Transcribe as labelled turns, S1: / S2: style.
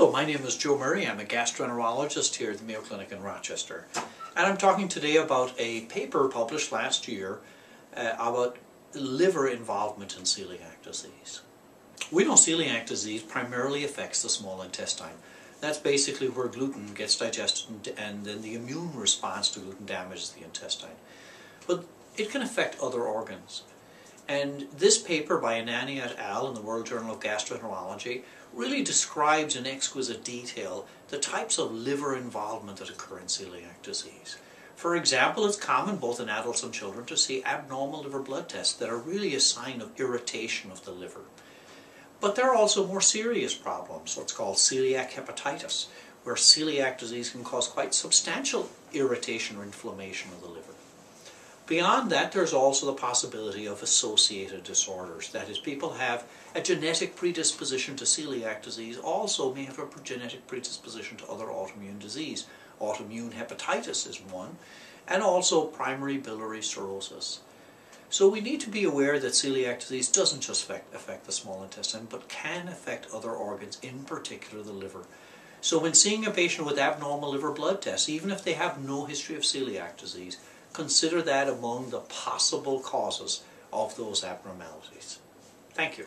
S1: Hello, my name is Joe Murray. I'm a gastroenterologist here at the Mayo Clinic in Rochester. And I'm talking today about a paper published last year uh, about liver involvement in celiac disease. We know celiac disease primarily affects the small intestine. That's basically where gluten gets digested and then the immune response to gluten damages the intestine. But it can affect other organs. And this paper by Anania et al. in the World Journal of Gastroenterology really describes in exquisite detail the types of liver involvement that occur in celiac disease. For example, it's common both in adults and children to see abnormal liver blood tests that are really a sign of irritation of the liver. But there are also more serious problems, what's called celiac hepatitis, where celiac disease can cause quite substantial irritation or inflammation of the liver. Beyond that, there's also the possibility of associated disorders. That is, people have a genetic predisposition to celiac disease, also may have a genetic predisposition to other autoimmune disease. Autoimmune hepatitis is one, and also primary biliary cirrhosis. So we need to be aware that celiac disease doesn't just affect, affect the small intestine, but can affect other organs, in particular the liver. So when seeing a patient with abnormal liver blood tests, even if they have no history of celiac disease, consider that among the possible causes of those abnormalities. Thank you.